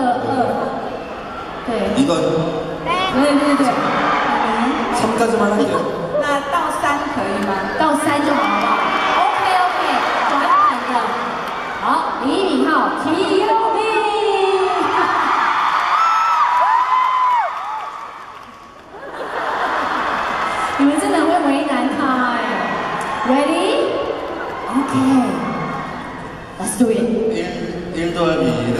二二对对对，可三，三，三.那到三可以吗？到三就好了吧？OK OK，短短的。好，李敏镐提油命。你们真的会为难他哎。Ready? OK，Let's do it. 1, 1 더하기1 은.